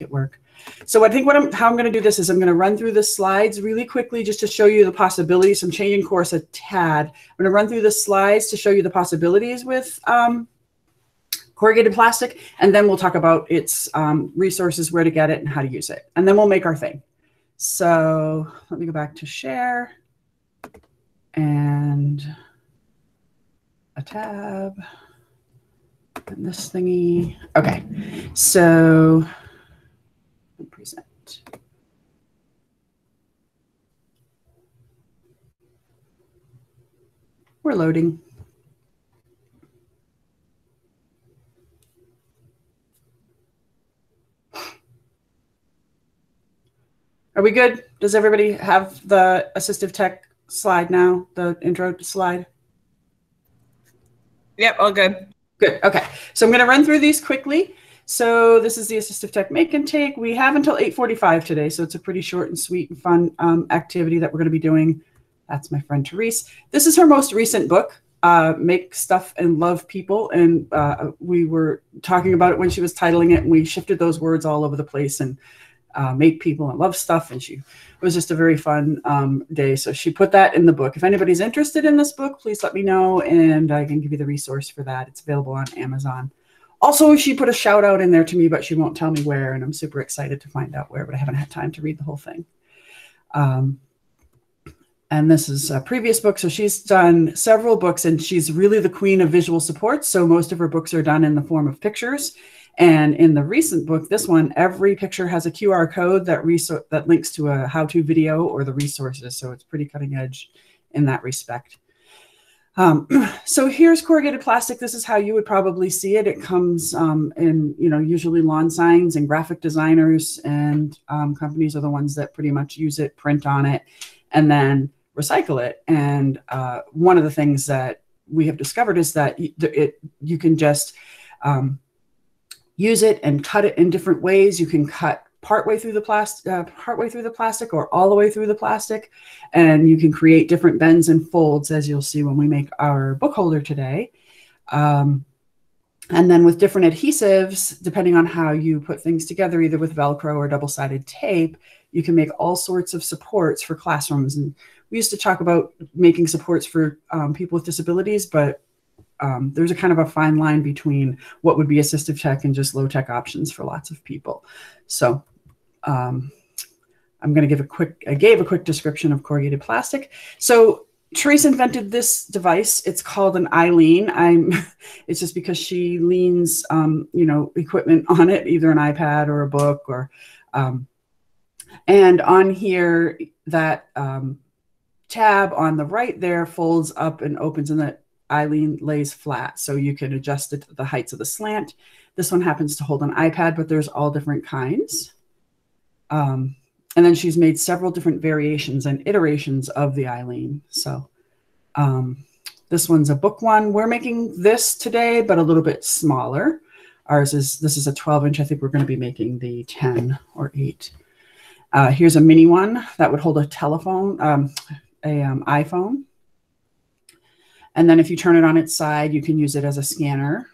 it work. So I think what I'm, how I'm going to do this is I'm going to run through the slides really quickly just to show you the possibilities. I'm changing course a tad. I'm going to run through the slides to show you the possibilities with um, corrugated plastic, and then we'll talk about its um, resources, where to get it, and how to use it. And then we'll make our thing. So let me go back to share and a tab and this thingy. Okay, so We're loading. Are we good? Does everybody have the assistive tech slide now, the intro slide? Yep, all good. Good. Okay. So I'm going to run through these quickly. So this is the assistive tech make and take. We have until 8:45 today, so it's a pretty short and sweet and fun um, activity that we're going to be doing. That's my friend Therese. This is her most recent book, uh, Make Stuff and Love People, and uh, we were talking about it when she was titling it, and we shifted those words all over the place and uh, make people and love stuff. And she it was just a very fun um, day. So she put that in the book. If anybody's interested in this book, please let me know, and I can give you the resource for that. It's available on Amazon. Also, she put a shout out in there to me, but she won't tell me where, and I'm super excited to find out where, but I haven't had time to read the whole thing. Um, and this is a previous book. So she's done several books, and she's really the queen of visual support. So most of her books are done in the form of pictures. And in the recent book, this one, every picture has a QR code that that links to a how-to video or the resources. So it's pretty cutting edge in that respect. Um, so here's corrugated plastic. This is how you would probably see it. It comes um, in, you know, usually lawn signs and graphic designers and um, companies are the ones that pretty much use it, print on it, and then recycle it. And uh, one of the things that we have discovered is that it, you can just um, use it and cut it in different ways. You can cut partway through the plastic, uh, partway through the plastic, or all the way through the plastic, and you can create different bends and folds, as you'll see when we make our book holder today. Um, and then with different adhesives, depending on how you put things together, either with Velcro or double-sided tape, you can make all sorts of supports for classrooms. And we used to talk about making supports for um, people with disabilities, but um, there's a kind of a fine line between what would be assistive tech and just low tech options for lots of people. So um, I'm going to give a quick, I gave a quick description of corrugated plastic. So Therese invented this device. It's called an iLean. I'm, it's just because she leans, um, you know, equipment on it, either an iPad or a book or, um, and on here, that um, tab on the right there folds up and opens and the iLean lays flat. So you can adjust it to the heights of the slant. This one happens to hold an iPad, but there's all different kinds. Um, and then she's made several different variations and iterations of the iLean. So um, this one's a book one. We're making this today, but a little bit smaller. Ours is, this is a 12 inch. I think we're going to be making the 10 or 8. Uh, here's a mini one that would hold a telephone, um, a um, iPhone. And then if you turn it on its side, you can use it as a scanner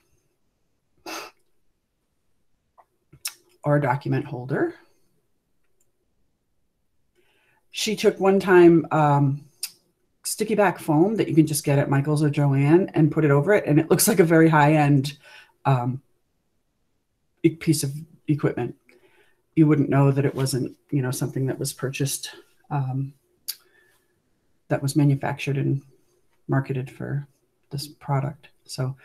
or a document holder she took one time um, sticky back foam that you can just get at Michael's or Joann and put it over it, and it looks like a very high end um, piece of equipment. You wouldn't know that it wasn't, you know, something that was purchased, um, that was manufactured and marketed for this product. So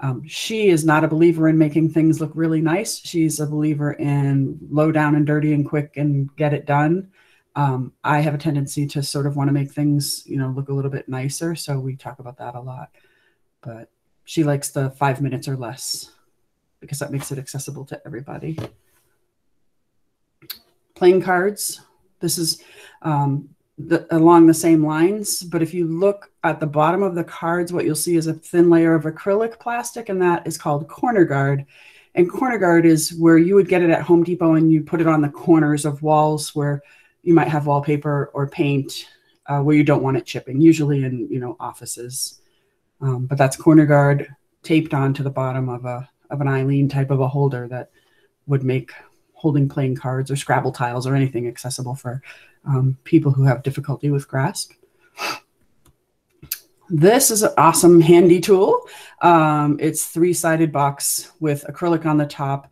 um, she is not a believer in making things look really nice. She's a believer in low down and dirty and quick and get it done um, I have a tendency to sort of want to make things, you know, look a little bit nicer. So we talk about that a lot. But she likes the five minutes or less because that makes it accessible to everybody. Playing cards. This is um, the, along the same lines. But if you look at the bottom of the cards, what you'll see is a thin layer of acrylic plastic, and that is called corner guard. And corner guard is where you would get it at Home Depot and you put it on the corners of walls where you might have wallpaper or paint uh, where you don't want it chipping, usually in you know offices. Um, but that's corner guard taped onto the bottom of a of an iLean type of a holder that would make holding playing cards or Scrabble tiles or anything accessible for um, people who have difficulty with grasp. This is an awesome handy tool. Um, it's three-sided box with acrylic on the top.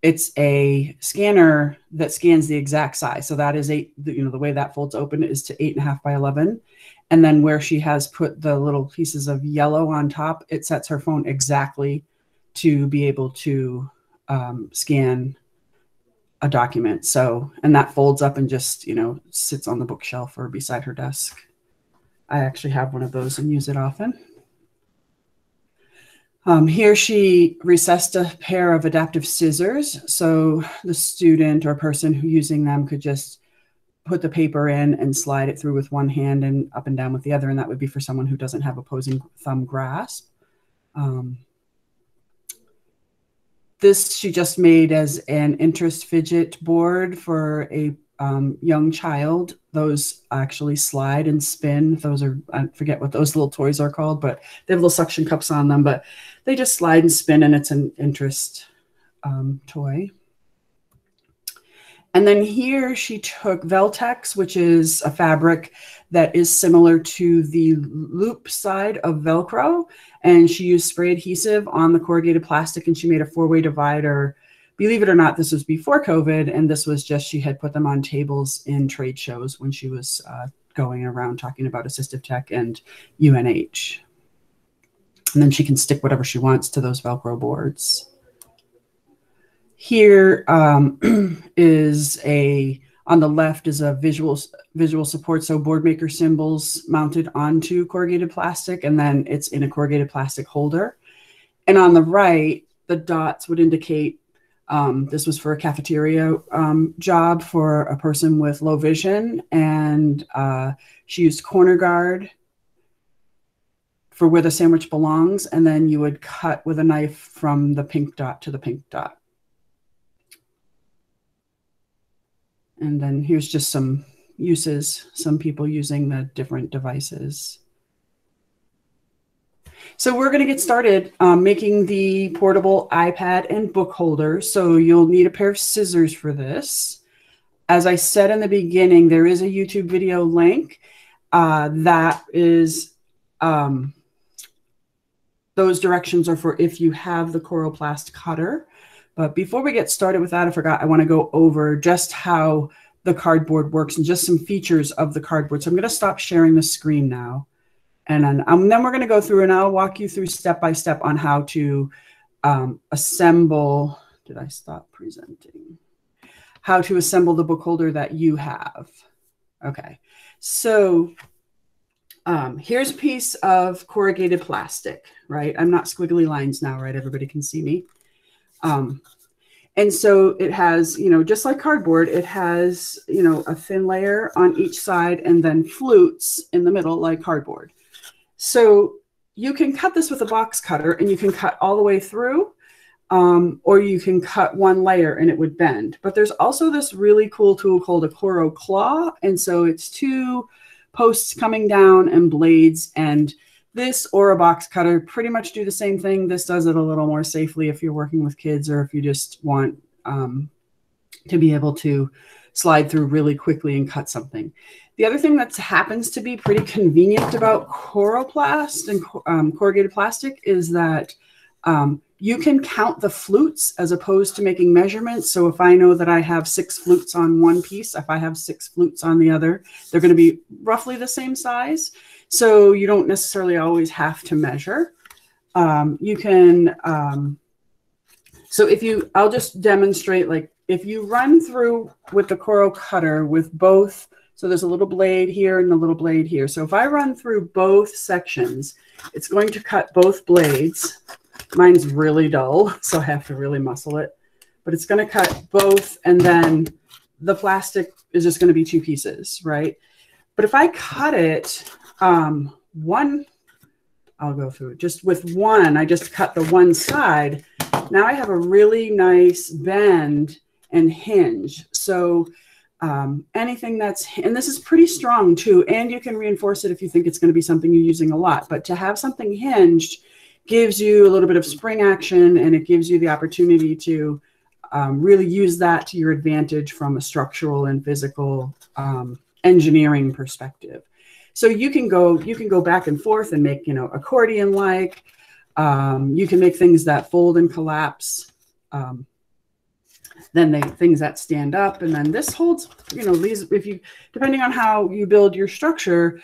It's a scanner that scans the exact size. So that is eight, you know, the way that folds open is to eight and a half by 11. And then where she has put the little pieces of yellow on top, it sets her phone exactly to be able to um, scan a document. So, and that folds up and just, you know, sits on the bookshelf or beside her desk. I actually have one of those and use it often. Um, here she recessed a pair of adaptive scissors. So the student or person who using them could just put the paper in and slide it through with one hand and up and down with the other. And that would be for someone who doesn't have opposing thumb grasp. Um, this she just made as an interest fidget board for a um, young child. Those actually slide and spin. Those are, I forget what those little toys are called, but they have little suction cups on them, but they just slide and spin and it's an interest um, toy. And then here she took Veltex, which is a fabric that is similar to the loop side of Velcro. And she used spray adhesive on the corrugated plastic and she made a four-way divider. Believe it or not, this was before COVID. And this was just, she had put them on tables in trade shows when she was uh, going around talking about assistive tech and UNH. And then she can stick whatever she wants to those Velcro boards. Here um, is a, on the left is a visual, visual support. So board maker symbols mounted onto corrugated plastic, and then it's in a corrugated plastic holder. And on the right, the dots would indicate um, this was for a cafeteria um, job for a person with low vision. And uh, she used corner guard for where the sandwich belongs. And then you would cut with a knife from the pink dot to the pink dot. And then here's just some uses, some people using the different devices. So we're going to get started um, making the portable iPad and book holder. So you'll need a pair of scissors for this. As I said in the beginning, there is a YouTube video link uh, that is, um, those directions are for if you have the Coroplast cutter. But before we get started with that, I forgot, I want to go over just how the cardboard works and just some features of the cardboard. So I'm going to stop sharing the screen now. And then, um, then we're going to go through and I'll walk you through step by step on how to um, assemble. Did I stop presenting? How to assemble the book holder that you have. Okay. So um, here's a piece of corrugated plastic, right? I'm not squiggly lines now, right? Everybody can see me. Um, and so it has, you know, just like cardboard, it has, you know, a thin layer on each side and then flutes in the middle like cardboard. So you can cut this with a box cutter and you can cut all the way through um, or you can cut one layer and it would bend. But there's also this really cool tool called a Coro Claw. And so it's two posts coming down and blades and this or a box cutter pretty much do the same thing. This does it a little more safely if you're working with kids or if you just want um, to be able to slide through really quickly and cut something. The other thing that happens to be pretty convenient about Coroplast and um, corrugated plastic is that um, you can count the flutes as opposed to making measurements. So if I know that I have six flutes on one piece, if I have six flutes on the other, they're going to be roughly the same size. So you don't necessarily always have to measure. Um, you can, um, so if you, I'll just demonstrate like if you run through with the Coro cutter with both, so there's a little blade here and a little blade here. So if I run through both sections, it's going to cut both blades. Mine's really dull, so I have to really muscle it. But it's going to cut both, and then the plastic is just going to be two pieces, right? But if I cut it um, one, I'll go through just with one, I just cut the one side. Now I have a really nice bend and hinge. So um, anything that's, and this is pretty strong too, and you can reinforce it if you think it's going to be something you're using a lot. But to have something hinged gives you a little bit of spring action and it gives you the opportunity to um, really use that to your advantage from a structural and physical um, engineering perspective. So you can go you can go back and forth and make you know accordion like. Um, you can make things that fold and collapse. Um, then they things that stand up, and then this holds. You know, these if you depending on how you build your structure,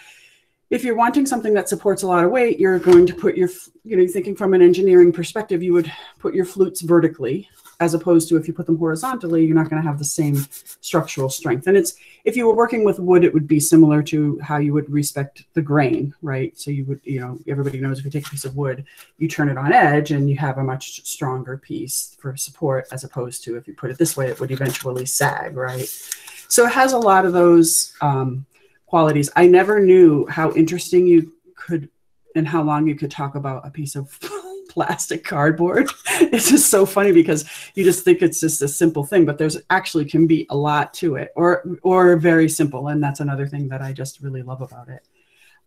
if you're wanting something that supports a lot of weight, you're going to put your, you know, thinking from an engineering perspective, you would put your flutes vertically as opposed to if you put them horizontally, you're not going to have the same structural strength. And it's, if you were working with wood, it would be similar to how you would respect the grain, right? So you would, you know, everybody knows if you take a piece of wood, you turn it on edge and you have a much stronger piece for support as opposed to if you put it this way, it would eventually sag, right? So it has a lot of those, um, qualities. I never knew how interesting you could and how long you could talk about a piece of plastic cardboard. It's just so funny because you just think it's just a simple thing, but there's actually can be a lot to it or or very simple. And that's another thing that I just really love about it.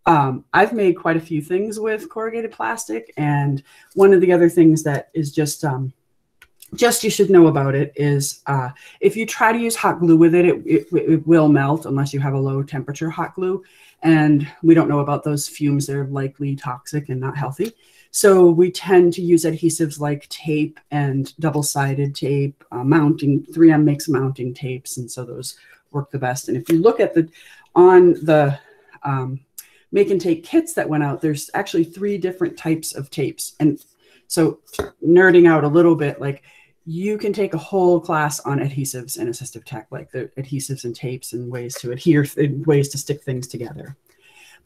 Um, I've made quite a few things with corrugated plastic. And one of the other things that is just um, just you should know about it is uh, if you try to use hot glue with it, it, it, it, will melt unless you have a low temperature hot glue. And we don't know about those fumes. They're likely toxic and not healthy. So we tend to use adhesives like tape and double-sided tape, uh, mounting, 3M makes mounting tapes. And so those work the best. And if you look at the, on the um, make and take kits that went out, there's actually three different types of tapes. And so nerding out a little bit, like you can take a whole class on adhesives and assistive tech, like the adhesives and tapes and ways to adhere, ways to stick things together.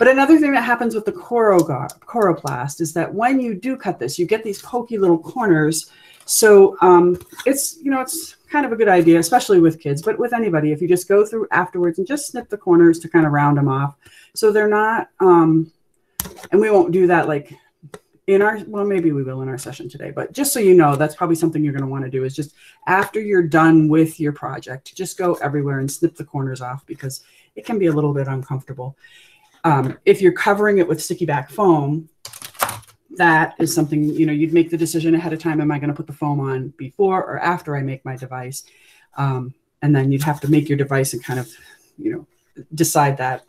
But another thing that happens with the coroplast is that when you do cut this, you get these pokey little corners. So um, it's, you know, it's kind of a good idea, especially with kids, but with anybody, if you just go through afterwards and just snip the corners to kind of round them off. So they're not, um, and we won't do that like in our well maybe we will in our session today but just so you know that's probably something you're going to want to do is just after you're done with your project just go everywhere and snip the corners off because it can be a little bit uncomfortable um, if you're covering it with sticky back foam that is something you know you'd make the decision ahead of time am i going to put the foam on before or after i make my device? Um, and then you'd have to make your device and kind of you know decide that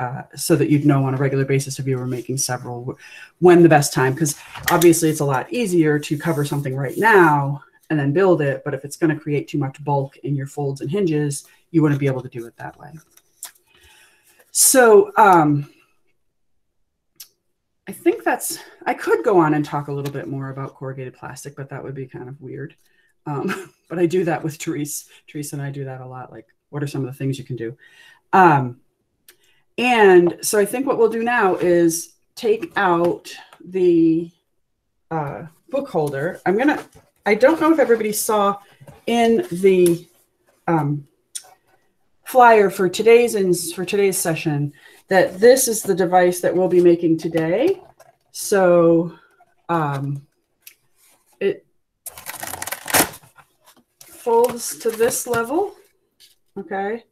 uh, so that you'd know on a regular basis if you were making several when the best time because obviously it's a lot easier to cover something right now and then build it but if it's going to create too much bulk in your folds and hinges you wouldn't be able to do it that way so um, i think that's i could go on and talk a little bit more about corrugated plastic but that would be kind of weird um, but i do that with Therese. Therese and i do that a lot like what are some of the things you can do um, and so I think what we'll do now is take out the uh, book holder. I'm going to, I don't know if everybody saw in the um, flyer for today's for today's session that this is the device that we'll be making today. So um, it folds to this level. Okay.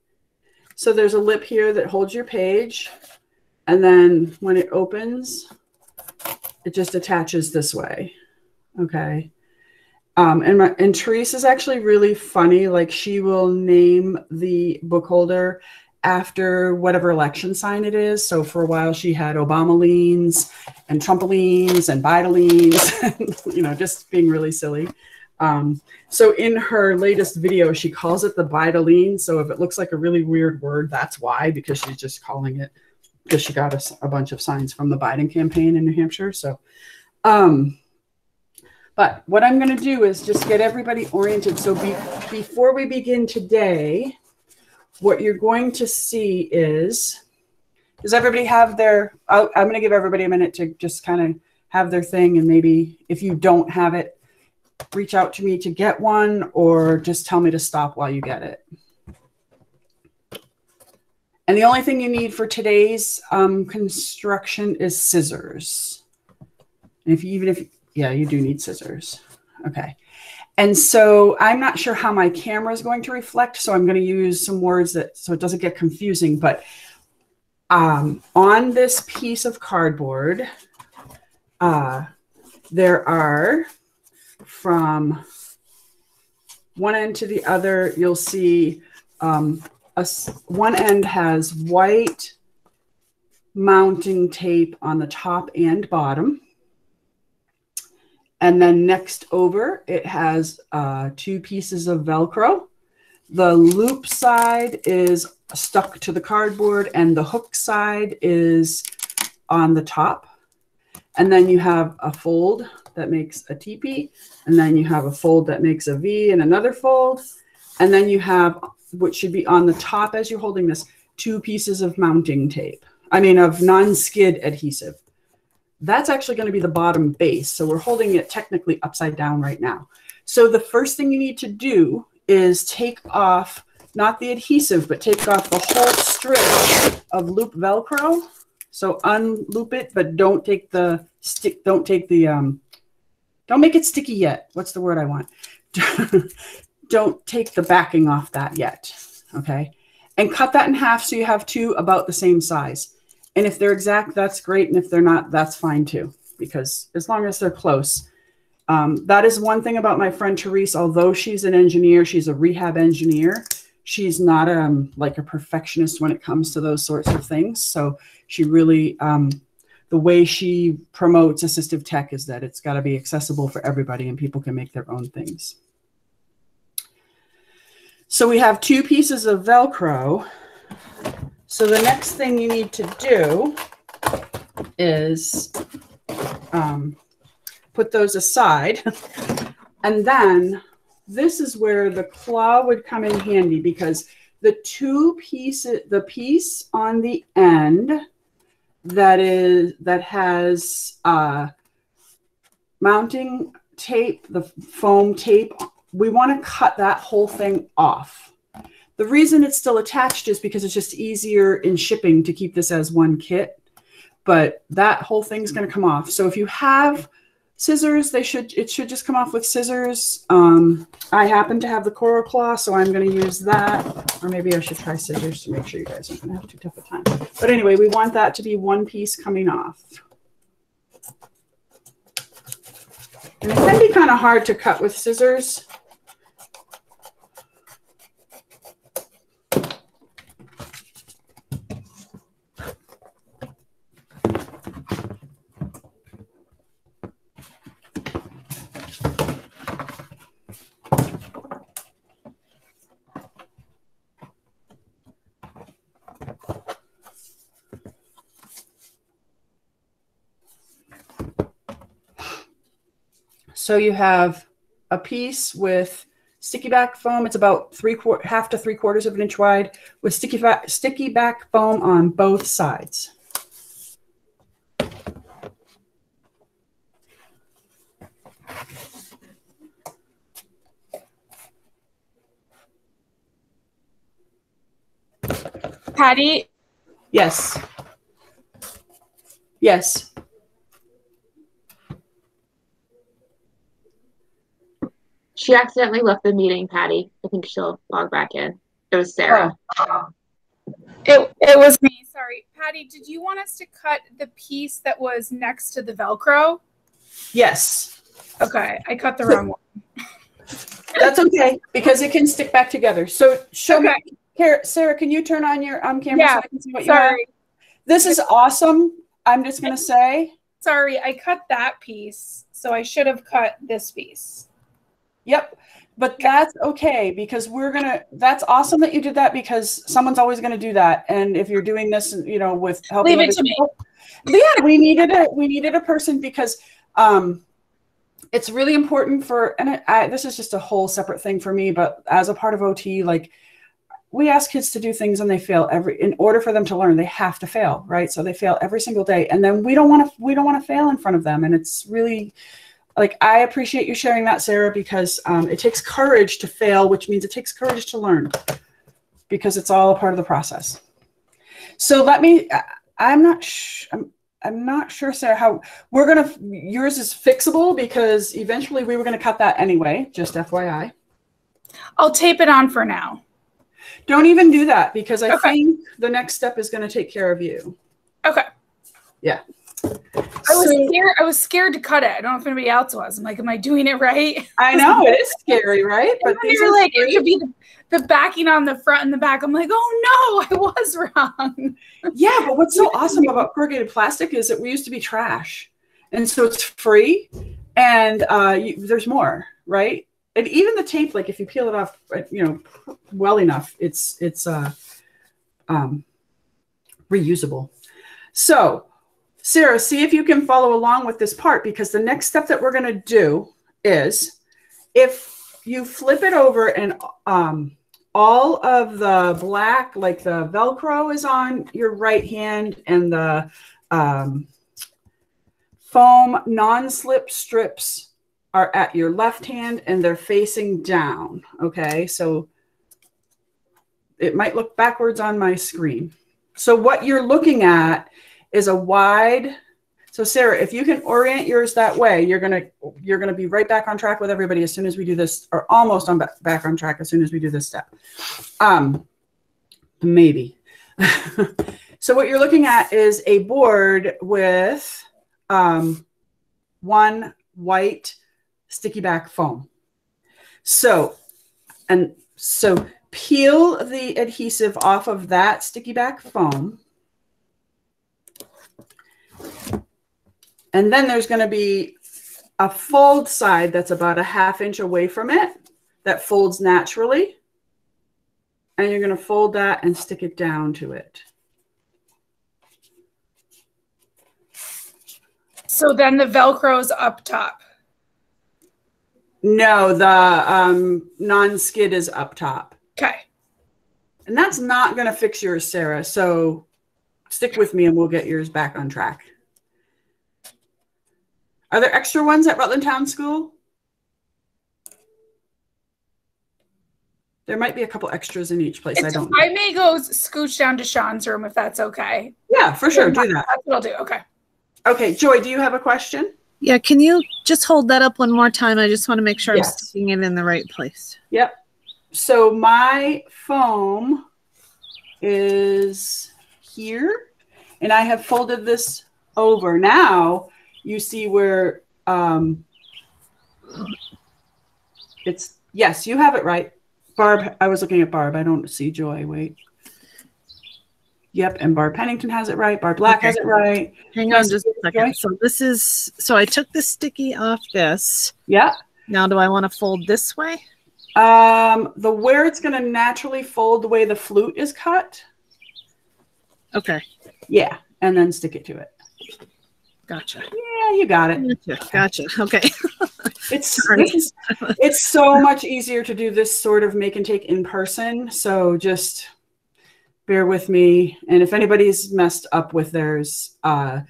So there's a lip here that holds your page. And then when it opens, it just attaches this way. Okay. Um, and, my, and Therese is actually really funny. Like she will name the book holder after whatever election sign it is. So for a while she had Obama and Trumpolines and Bidaleans, you know, just being really silly. Um, so in her latest video, she calls it the Bidalene. So if it looks like a really weird word, that's why, because she's just calling it because she got a, a, bunch of signs from the Biden campaign in New Hampshire. So, um, but what I'm going to do is just get everybody oriented. So be, before we begin today, what you're going to see is, does everybody have their, i I'm going to give everybody a minute to just kind of have their thing. And maybe if you don't have it, reach out to me to get one or just tell me to stop while you get it. And the only thing you need for today's um, construction is scissors. And if you, even if, yeah, you do need scissors. Okay. And so I'm not sure how my camera is going to reflect. So I'm going to use some words that, so it doesn't get confusing, but um, on this piece of cardboard, uh, there are from one end to the other, you'll see um, a one end has white mounting tape on the top and bottom. And then next over, it has uh, two pieces of Velcro. The loop side is stuck to the cardboard and the hook side is on the top. And then you have a fold that makes a teepee. And then you have a fold that makes a V and another fold. And then you have what should be on the top as you're holding this, two pieces of mounting tape. I mean, of non-skid adhesive. That's actually going to be the bottom base. So we're holding it technically upside down right now. So the first thing you need to do is take off, not the adhesive, but take off the whole strip of loop Velcro. So unloop it, but don't take the stick, don't take the, um, don't make it sticky yet. What's the word I want? don't take the backing off that yet. Okay. And cut that in half so you have two about the same size. And if they're exact, that's great. And if they're not, that's fine too, because as long as they're close. Um, that is one thing about my friend Therese. Although she's an engineer, she's a rehab engineer. She's not um, like a perfectionist when it comes to those sorts of things. So she really, um, the way she promotes assistive tech is that it's got to be accessible for everybody and people can make their own things. So we have two pieces of Velcro so the next thing you need to do is um, put those aside. and then this is where the claw would come in handy because the two pieces, the piece on the end that is that has uh, mounting tape, the foam tape, we want to cut that whole thing off. The reason it's still attached is because it's just easier in shipping to keep this as one kit. But that whole thing's going to come off. So if you have scissors, they should it should just come off with scissors. Um, I happen to have the Coro Claw, so I'm going to use that. Or maybe I should try scissors to make sure you guys aren't to have too tough a time. But anyway, we want that to be one piece coming off. And it can be kind of hard to cut with scissors. So you have a piece with sticky back foam. It's about three quarter, half to three quarters of an inch wide with sticky sticky back foam on both sides. Patty? Yes. Yes. She accidentally left the meeting, Patty. I think she'll log back in. It was Sarah. Oh. It, it was me. Sorry. Patty, did you want us to cut the piece that was next to the Velcro? Yes. Okay. I cut the wrong one. That's okay because it can stick back together. So show okay. me, Sarah, can you turn on your um, camera yeah. so I can see what you Sorry. Have? This is awesome. I'm just going to say. Sorry, I cut that piece. So I should have cut this piece. Yep. But that's okay because we're going to, that's awesome that you did that because someone's always going to do that. And if you're doing this, you know, with helping. Leave it to people, me. Yeah, we needed a, we needed a person because, um, it's really important for, and I, this is just a whole separate thing for me, but as a part of OT, like we ask kids to do things and they fail every, in order for them to learn, they have to fail, right? So they fail every single day. And then we don't want to, we don't want to fail in front of them. And it's really, like I appreciate you sharing that, Sarah, because um, it takes courage to fail, which means it takes courage to learn because it's all a part of the process. So let me, I'm not, sh- I'm, I'm not sure, Sarah, how we're going to, yours is fixable because eventually we were going to cut that anyway, just FYI. I'll tape it on for now. Don't even do that because I okay. think the next step is going to take care of you. Okay. Yeah. I was So- scared. I was scared to cut it. I don't know if anybody else was. I'm like, am I doing it right? I know it is scary, right? But these are like, great. it could be the, the backing on the front and the back. I'm like, oh no, I was wrong. Yeah, but what's so awesome about corrugated plastic is that we used to be trash, and so it's free, and uh, you, there's more, right? And even the tape, like if you peel it off, uh, you know, well enough, it's it's uh, um, reusable. So, Sarah, see if you can follow along with this part because the next step that we're going to do is if you flip it over and um, all of the black, like the Velcro is on your right hand and the um, foam non-slip strips are at your left hand and they're facing down. Okay, so it might look backwards on my screen. So what you're looking at is a wide. So Sarah, if you can orient yours that way, you're gonna you're gonna be right back on track with everybody as soon as we do this, or almost on back on track as soon as we do this step. Um, maybe. so what you're looking at is a board with um, one white sticky back foam. So, and so peel the adhesive off of that sticky back foam. And then there's going to be a fold side that's about a half inch away from it that folds naturally. And you're going to fold that and stick it down to it. So then the Velcro's up top. No, the um, non-skid is up top. Okay. And that's not going to fix yours, Sarah. So stick with me and we'll get yours back on track. Are there extra ones at Rutland Town School? There might be a couple extras in each place. I don't know. I may go scooch down to Sean's room if that's okay. Yeah, for sure. Do that. That's what I'll do. Okay. Okay, Joy, do you have a question? Yeah, can you just hold that up one more time? I just want to make sure Yes. I'm sticking it in the right place. Yep. So my foam is here, and I have folded this over. Now you see where um, it's yes, you have it right. Barb, I was looking at Barb. I don't see Joy. Wait. Yep, and Barb Pennington has it right. Barb Black Okay. has it right. Hang on just a Joy? second. So this is so I took the sticky off this. Yeah. Now do I want to fold this way? Um, the where it's going to naturally fold the way the flute is cut. Okay, Yeah, and then stick it to it. Gotcha. Yeah, you got it. Gotcha. Gotcha. Okay. It's Sorry. is, it's so much easier to do this sort of make and take in person. So just bear with me. And if anybody's messed up with theirs, uh,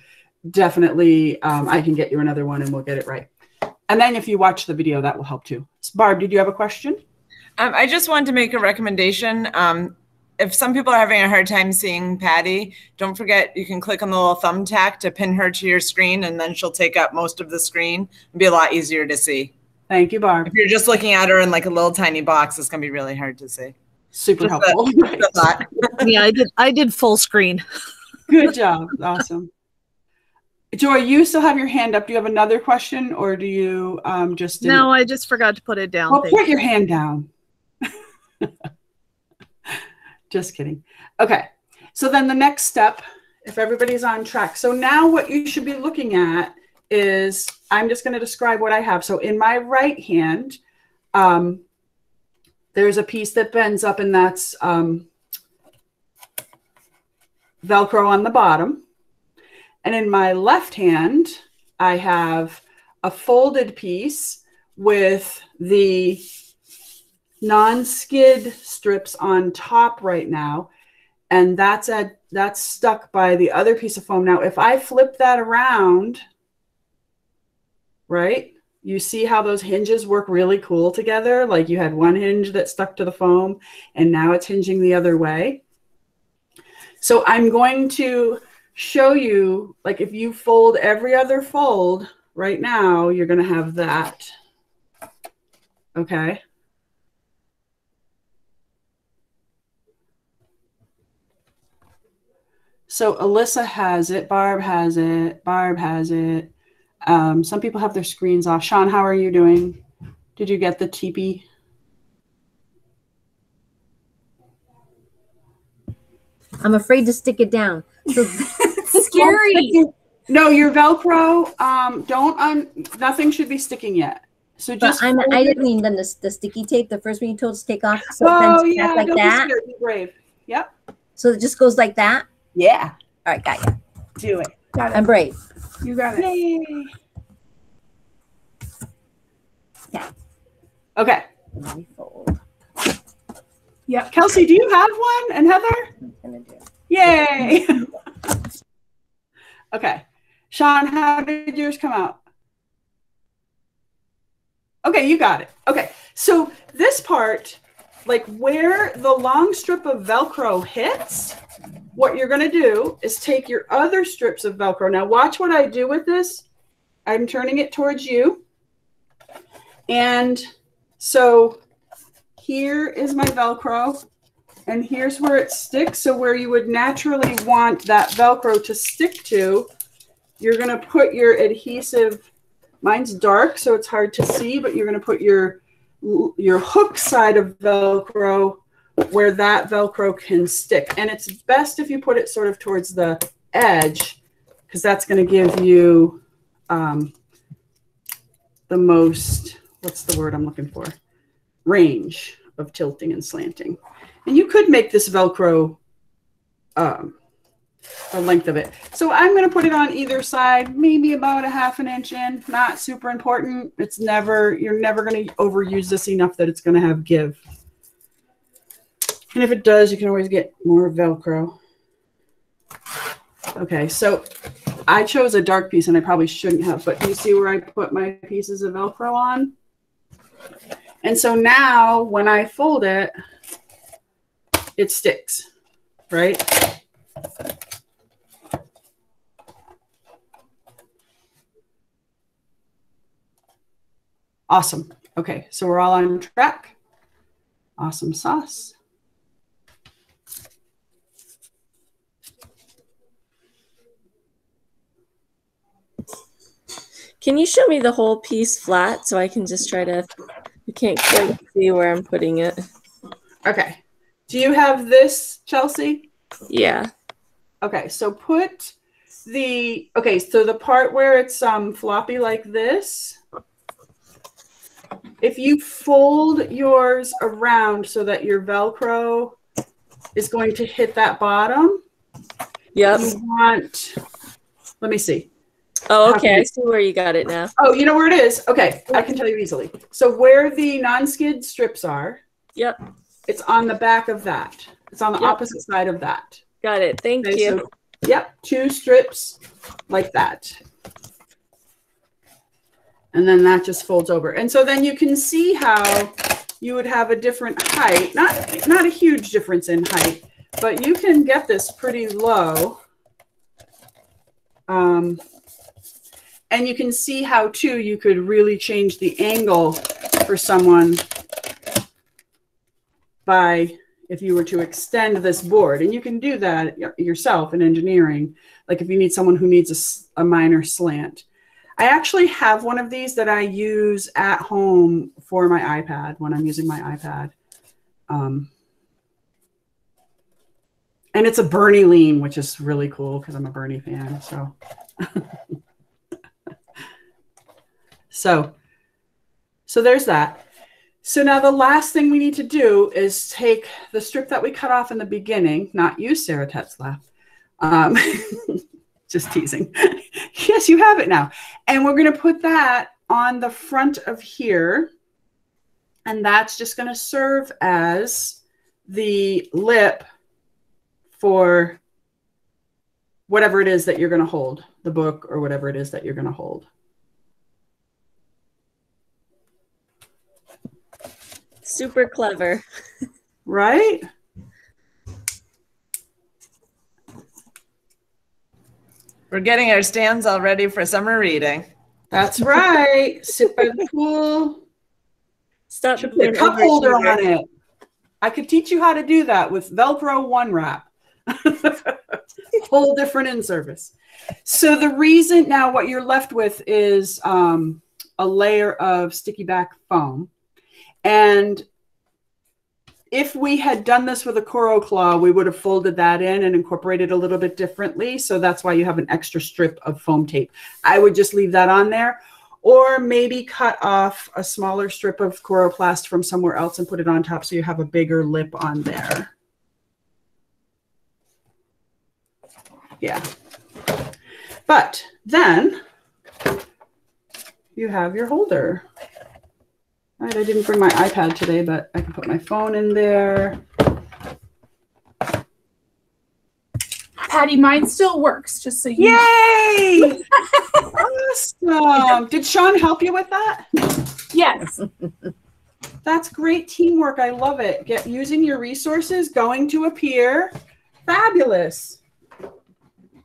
definitely um, I can get you another one and we'll get it right. And then if you watch the video, that will help too. So Barb, did you have a question? Um, I just wanted to make a recommendation. Um, if some people are having a hard time seeing Patty, don't forget you can click on the little thumbtack to pin her to your screen, and then she'll take up most of the screen and be a lot easier to see. Thank you, Barb. If you're just looking at her in like a little tiny box, it's gonna be really hard to see. Super Just a- helpful. A yeah, I did I did full screen. Good job. Awesome. Joy, you still have your hand up. Do you have another question or do you um, just didn't- No, I just forgot to put it down. Well, Thank put your hand down. Just kidding. Okay. So then the next step, if everybody's on track. So now what you should be looking at is I'm just going to describe what I have. So in my right hand, um, there's a piece that bends up, and that's um, Velcro on the bottom. And in my left hand, I have a folded piece with the non-skid strips on top right now. And that's at that's stuck by the other piece of foam. Now if i flip that around right you see how those hinges work really cool together? Like you had one hinge that stuck to the foam and now it's hinging the other way. So i'm going to show you like if you fold every other fold right now you're going to have that. Okay So Alyssa has it, Barb has it, Barb has it. Um, some people have their screens off. Sean, how are you doing? Did you get the TP? I'm afraid to stick it down. So scary. No, your Velcro. Um, don't un. Nothing should be sticking yet. So But just. I'm, I didn't mean the, the sticky tape. The first one you told us to take off. So Oh yeah, like don't that. be scared. Be brave. Yep. So it just goes like that. Yeah. All right, got you. Do it. Got it. I'm brave. You got it. Yay. Yeah. Okay. Let me fold. Yep. Kelsey, do you have one? And Heather? I'm gonna do. Yay. okay. Sean, how did yours come out? Okay, you got it. Okay. So this part, like where the long strip of Velcro hits, what you're going to do is take your other strips of Velcro. Now, watch what I do with this. I'm turning it towards you. And so here is my Velcro, and here's where it sticks. So, where you would naturally want that Velcro to stick to, you're going to put your adhesive. Mine's dark, so it's hard to see, but you're going to put your your hook side of Velcro where that Velcro can stick. And it's best if you put it sort of towards the edge because that's going to give you um, the most, what's the word I'm looking for? Range of tilting and slanting. And you could make this Velcro um, the length of it. So I'm going to put it on either side, maybe about a half an inch in. Not super important. It's never, you're never going to overuse this enough that it's going to have give. And if it does, you can always get more Velcro. Okay, so I chose a dark piece and I probably shouldn't have, but you see where I put my pieces of Velcro on? And so now when I fold it, it sticks, right? Awesome. Okay, so we're all on track. Awesome sauce. Can you show me the whole piece flat so I can just try to? You can't quite see where I'm putting it. Okay. Do you have this, Chelsea? Yeah. Okay, so put the okay, so the part where it's um floppy like this. If you fold yours around so that your Velcro is going to hit that bottom, Yep. you want let me see. Oh, okay. I see where you got it now. Oh, you know where it is? Okay, I can tell you easily. So where the non-skid strips are, Yep. it's on the back of that. It's on the Yep. opposite side of that. Got it. Thank Okay, you. so- yep, two strips like that. And then that just folds over. And so then you can see how you would have a different height, not, not a huge difference in height, but you can get this pretty low. Um, and you can see how too you could really change the angle for someone by if you were to extend this board and you can do that yourself in engineering like if you need someone who needs a minor slant. I actually have one of these that i use at home for my ipad when i'm using my ipad. Um, and it's a bernie lean which is really cool because i'm a bernie fan so so so there's that so now the last thing we need to do is take the strip that we cut off in the beginning, not you, Sarah Tetzlaff. Um, just teasing. yes, you have it now. And we're going to put that on the front of here. And that's just going to serve as the lip for whatever it is that you're going to hold, the book or whatever it is that you're going to hold. Super clever. Right? We're getting our stands all ready for summer reading. That's right. Sit by the pool. Stop Should put a cup holder overeager. on it. I could teach you how to do that with Velcro one wrap. Whole different in service. So the reason now what you're left with is um, a layer of sticky back foam. And if we had done this with a Coro Claw, we would have folded that in and incorporated a little bit differently. So that's why you have an extra strip of foam tape. I would just leave that on there or maybe cut off a smaller strip of coroplast from somewhere else and put it on top so you have a bigger lip on there. Yeah. But then you have your holder. All right, I didn't bring my iPad today, but I can put my phone in there. Patty, mine still works, just so you. Yay! awesome. Did Sean help you with that? Yes. That's great teamwork. I love it. Get using your resources, going to appear. Fabulous.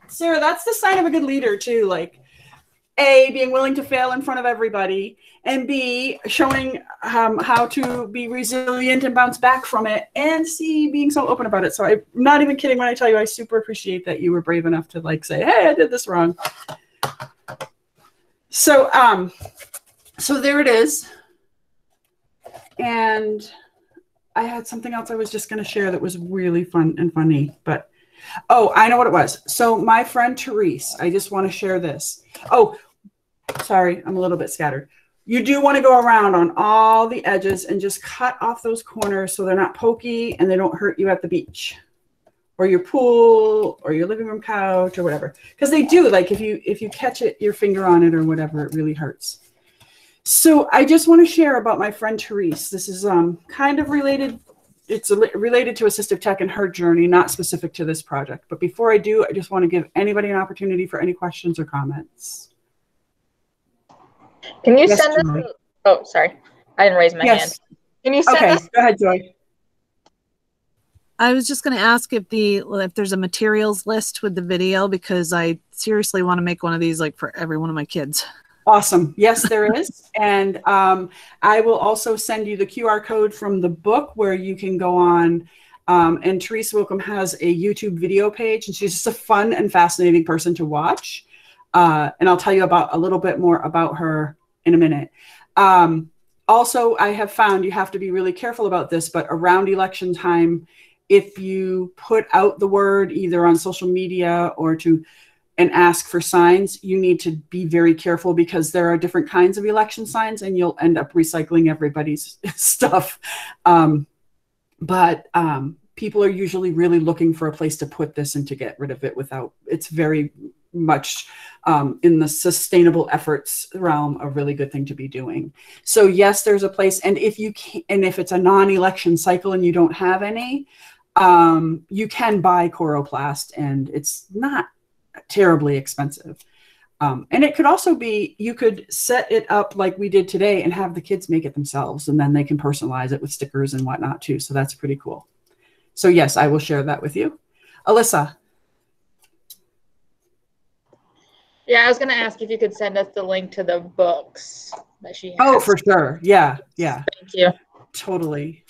Sarah, that's the sign of a good leader too. Like A, being willing to fail in front of everybody, and B, showing um, how to be resilient and bounce back from it, and C, being so open about it. So I'm not even kidding when I tell you I super appreciate that you were brave enough to like say, "Hey, I did this wrong." So, um, so there it is, and I had something else I was just going to share that was really fun and funny, but oh, I know what it was. So my friend Therese, I just want to share this. Oh, sorry, I'm a little bit scattered. You do want to go around on all the edges and just cut off those corners so they're not pokey and they don't hurt you at the beach or your pool or your living room couch or whatever. Because they do, like if you if you catch it, your finger on it or whatever, it really hurts. So I just want to share about my friend Therese. This is um kind of related. It's related to assistive tech and her journey, not specific to this project. But before I do, I just want to give anybody an opportunity for any questions or comments. Can you Yes, send us? Joy. Oh, sorry, I didn't raise my hand. Yes. Can you send Okay, us? go ahead, Joy. I was just going to ask if the if there's a materials list with the video because I seriously want to make one of these like for every one of my kids. Awesome. Yes, there is. and um, I will also send you the QR code from the book where you can go on. Um, and Teresa Willkomm has a YouTube video page, and she's just a fun and fascinating person to watch. Uh, and I'll tell you about a little bit more about her in a minute. Um, also, I have found you have to be really careful about this, but around election time, if you put out the word either on social media or to and ask for signs, you need to be very careful because there are different kinds of election signs and you'll end up recycling everybody's stuff. Um, but um, people are usually really looking for a place to put this and to get rid of it without, it's very much um, in the sustainable efforts realm a really good thing to be doing. So yes, there's a place. And if you can, and if it's a non-election cycle and you don't have any, um, you can buy coroplast and it's not terribly expensive. Um, and it could also be you could set it up like we did today and have the kids make it themselves, and then they can personalize it with stickers and whatnot too. So that's pretty cool. So yes, I will share that with you. Alyssa, Yeah, I was gonna ask if you could send us the link to the books that she has. oh for sure, yeah, yeah. Thank you. Totally.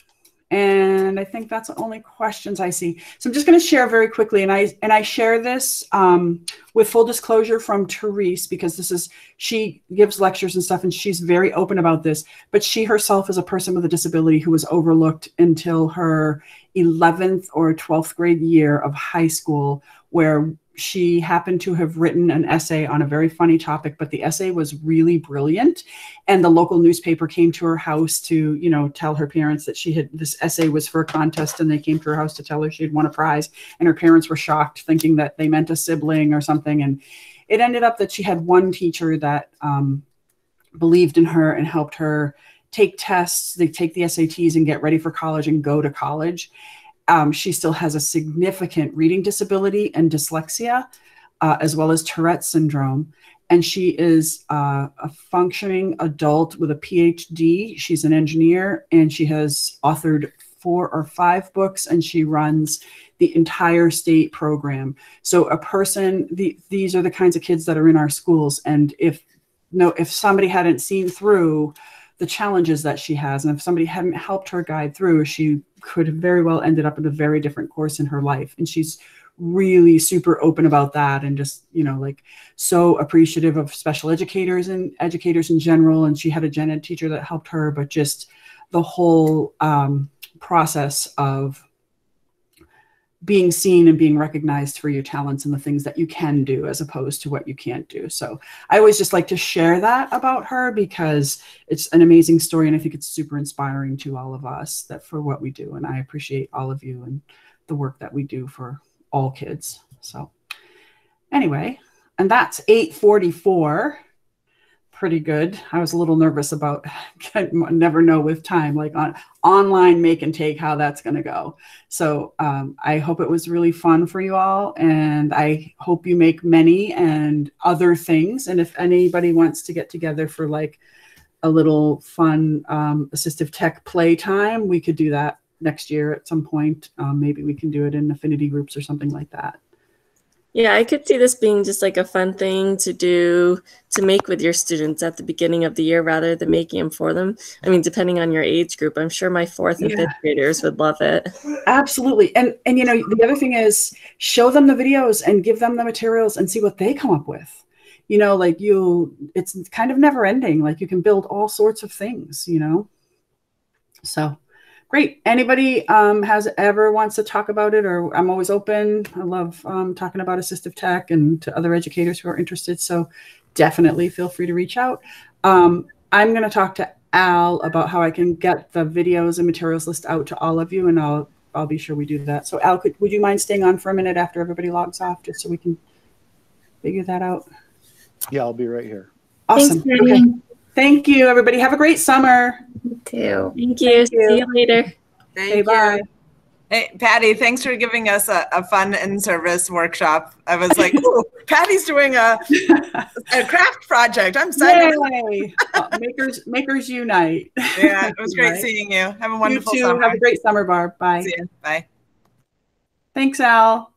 And I think that's the only questions I see. So I'm just going to share very quickly, and I and I share this um, with full disclosure from Therese because this is she gives lectures and stuff, and she's very open about this. But she herself is a person with a disability who was overlooked until her 11th or 12th grade year of high school, where she happened to have written an essay on a very funny topic, but the essay was really brilliant. And the local newspaper came to her house to, you know, tell her parents that she had this essay was for a contest, and they came to her house to tell her she had won a prize. And her parents were shocked, thinking that they meant a sibling or something. And it ended up that she had one teacher that um, believed in her and helped her take tests, they take the SATs and get ready for college and go to college. Um, she still has a significant reading disability and dyslexia, uh, as well as Tourette's syndrome. And she is uh, a functioning adult with a PhD. She's an engineer and she has authored four or five books and she runs the entire state program. So a person, the, these are the kinds of kids that are in our schools. And if no, if somebody hadn't seen through the challenges that she has, and if somebody hadn't helped her guide through, she could have very well ended up in a very different course in her life. And she's really super open about that and just, you know, like so appreciative of special educators and educators in general. And she had a gen ed teacher that helped her, but just the whole um, process of being seen and being recognized for your talents and the things that you can do as opposed to what you can't do. So I always just like to share that about her because it's an amazing story and I think it's super inspiring to all of us that for what we do and I appreciate all of you and the work that we do for all kids. So anyway, and that's 844 pretty good. I was a little nervous about never know with time, like on online make and take, how that's going to go. So um, I hope it was really fun for you all, and I hope you make many and other things. And if anybody wants to get together for like a little fun um, assistive tech play time, we could do that next year at some point. Um, maybe we can do it in affinity groups or something like that. Yeah, I could see this being just like a fun thing to do to make with your students at the beginning of the year rather than making them for them. I mean, depending on your age group, I'm sure my fourth and Yeah. fifth graders would love it. Absolutely. And and you know, the other thing is show them the videos and give them the materials and see what they come up with. You know, like you it's kind of never ending. Like you can build all sorts of things, you know. So great. Anybody um, has ever wants to talk about it or I'm always open. I love um, talking about assistive tech and to other educators who are interested. So definitely feel free to reach out. Um, I'm going to talk to Al about how I can get the videos and materials list out to all of you, and I'll I'll be sure we do that. So Al, could, would you mind staying on for a minute after everybody logs off, just so we can figure that out? Yeah, I'll be right here. Awesome. Thanks, okay. Penny. Thank you, everybody. Have a great summer. You too. Thank you. Thank you. See you later. Thank Okay, you. bye. Hey, Patty, thanks for giving us a, a fun in-service workshop. I was like, Ooh, Patty's doing a, a craft project. I'm excited. Yay! Makers Makers Unite. Yeah, it was great Right. seeing you. Have a wonderful You too. summer. Have a great summer, Barb. Bye. See you. Bye. Thanks, Al.